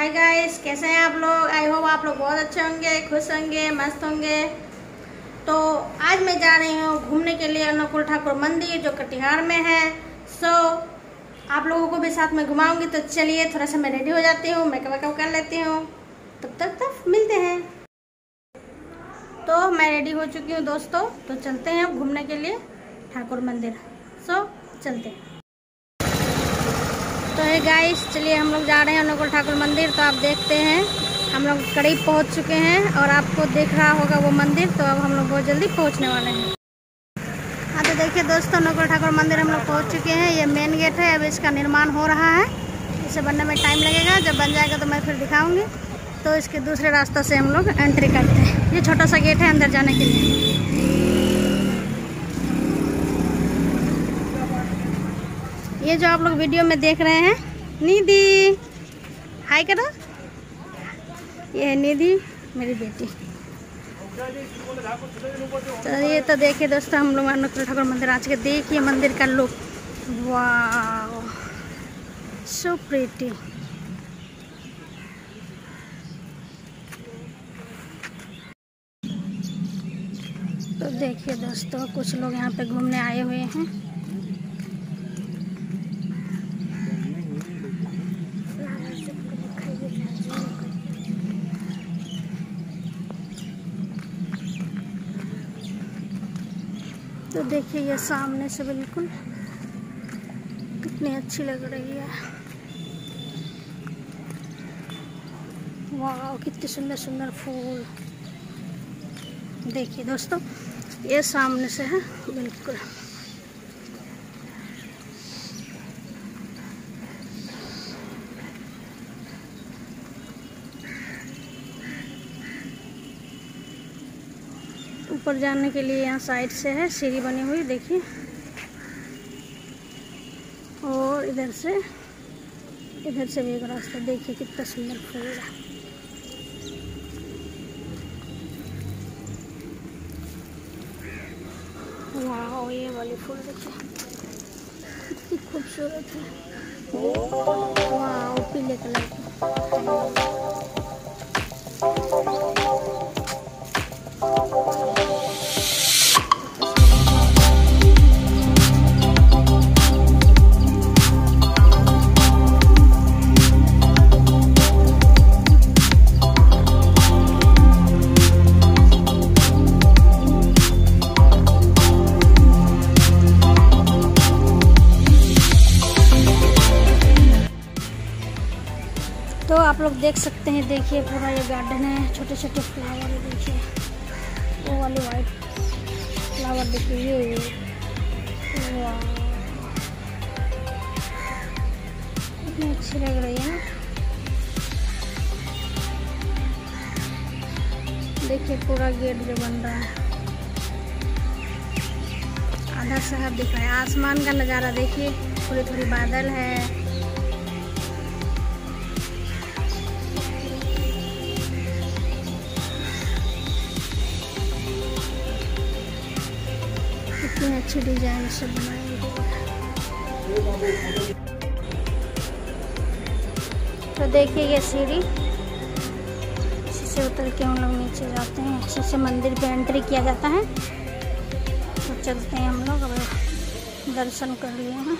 Hi guys कैसे हैं आप लोग? आई होप आप लोग बहुत अच्छे होंगे खुश होंगे मस्त होंगे। तो आज मैं जा रही हूँ घूमने के लिए अनुकूल ठाकुर मंदिर जो कटिहार में है। सो so, आप लोगों को भी साथ में घुमाऊँगी। तो चलिए थोड़ा सा मैं रेडी हो जाती हूँ मेकअप वेकअप कर लेती हूँ। तब तक तक मिलते हैं। तो मैं रेडी हो चुकी हूँ दोस्तों। तो चलते हैं घूमने के लिए ठाकुर मंदिर। सो so, चलते हैं। तो है गाइस चलिए हम लोग जा रहे हैं अनुकूल ठाकुर मंदिर तो आप देखते हैं। हम लोग करीब पहुँच चुके हैं और आपको देख रहा होगा वो मंदिर तो अब हम लोग बहुत जल्दी पहुँचने वाले हैं। हाँ तो देखिए दोस्तों अनुकूल ठाकुर मंदिर हम लोग पहुँच चुके हैं। ये मेन गेट है, अब इसका निर्माण हो रहा है। इसे बनने में टाइम लगेगा, जब बन जाएगा तो मैं फिर दिखाऊँगी। तो इसके दूसरे रास्ते से हम लोग एंट्री करते हैं। ये छोटा सा गेट है अंदर जाने के लिए। ये जो आप लोग वीडियो में देख रहे हैं, निधि। हाय करो। ये है निधि, मेरी बेटी। तो ये तो देखिए दोस्तों, हम लोग अनुकूल ठाकुर मंदिर, आज के देखिए मंदिर का लुक वाह सो प्रीटी तो देखिए दोस्तों, कुछ लोग यहाँ पे घूमने आए हुए हैं। तो देखिए ये सामने से बिल्कुल कितनी अच्छी लग रही है। वाह कितने सुंदर सुंदर फूल। देखिए दोस्तों, ये सामने से है, बिल्कुल। ऊपर जाने के लिए यहाँ साइड से है, सीढ़ी बनी हुई, देखिए। और इधर से इधर से भी एक रास्ता, देखिए कितना सुंदर फूल है। वाह ये वाली फूल देखिए। कितनी खूबसूरत है। वाह पीले कलर की। तो आप लोग देख सकते हैं, देखिए पूरा ये गार्डन है छोटे छोटे फ्लावर देखिए। वो वाली वाइट फ्लावर देखिए, ये अच्छी लग रही है देखिए पूरा गेट जो बन रहा है। आधा शहर दिख रहा है। आसमान का नज़ारा देखिए थोड़ी थोड़ी बादल है। कितनी अच्छे डिज़ाइन से बनाएँगे तो देखिए ये सीढ़ी। इसी से उतर के हम लोग नीचे जाते हैं। अच्छे से मंदिर पे एंट्री किया जाता है। तो चलते हैं हम लोग। अब दर्शन कर लिए हैं।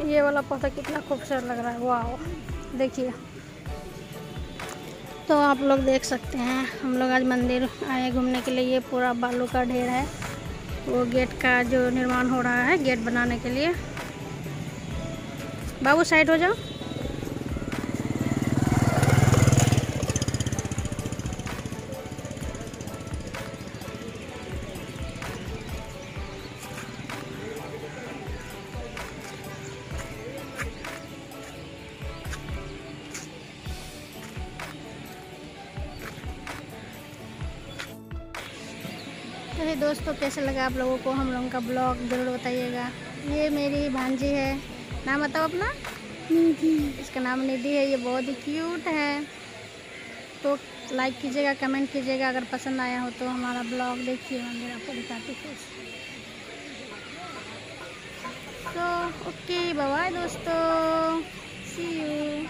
वाला पौधा कितना खूबसूरत लग रहा है। वाह देखिए। तो आप लोग देख सकते हैं, हम लोग आज मंदिर आए घूमने के लिए। ये पूरा बालू का ढेर है। वो गेट का जो निर्माण हो रहा है, गेट बनाने के लिए। बाबू साइड हो जाओ। तो फिर दोस्तों कैसे लगा आप लोगों को? हम लोगों का ब्लॉग ज़रूर बताइएगा। ये मेरी भांजी है। नाम बताओ अपना। निधि। इसका नाम निधि है। ये बहुत ही क्यूट है। तो लाइक कीजिएगा कमेंट कीजिएगा। अगर पसंद आया हो तो हमारा ब्लॉग देखिए। मेरा आपको दिखाती फेस तो ओके बाय दोस्तों। सी यू